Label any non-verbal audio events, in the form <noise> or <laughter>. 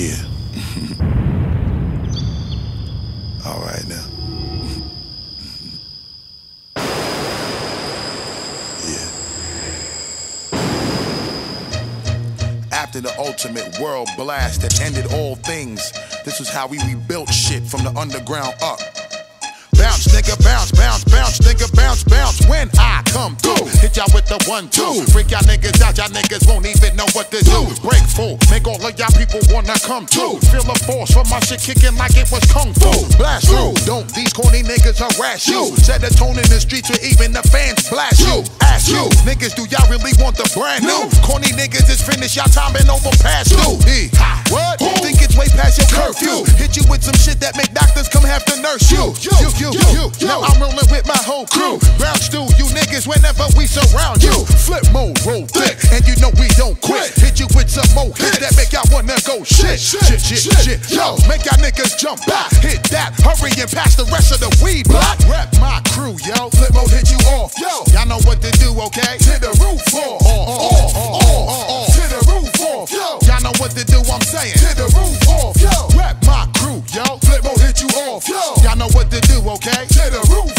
Yeah. <laughs> All right now. <laughs> Yeah. After the ultimate world blast that ended all things, this was how we rebuilt shit from the underground up. Bounce, bounce. When I come through, hit y'all with the one, two. Freak y'all niggas out, y'all niggas won't even know what to do. Break full, make all of y'all people wanna come too. Feel the force from my shit kicking like it was kung fu. Blast through, don't these corny niggas harass you. Set the tone in the streets where even the fans blast you. Ask you, niggas, do y'all really want the brand new? Corny niggas is finished, y'all time been over past due. E. What? Think it's way past your curfew. Hit you with some shit that make doctors come have to nurse you. You, you, you, you. Now whole crew. Ground stew, you niggas, whenever we surround you. Flipmode, roll thick, and you know we don't quit. Hit you with some more hits that make y'all wanna go shit, shit, shit, shit. Yo, make y'all niggas jump back. Hit that, hurry and pass the rest of the weed block. Rep my crew, yo. Flipmode hit you off, yo. Y'all know what to do, okay? To the roof, off, off, off, off, to the roof, off, yo. Y'all know what to do, I'm saying. To the roof, off, yo. Rep my crew, yo. Flipmode hit you off, yo. Y'all know what to do, okay? To the roof.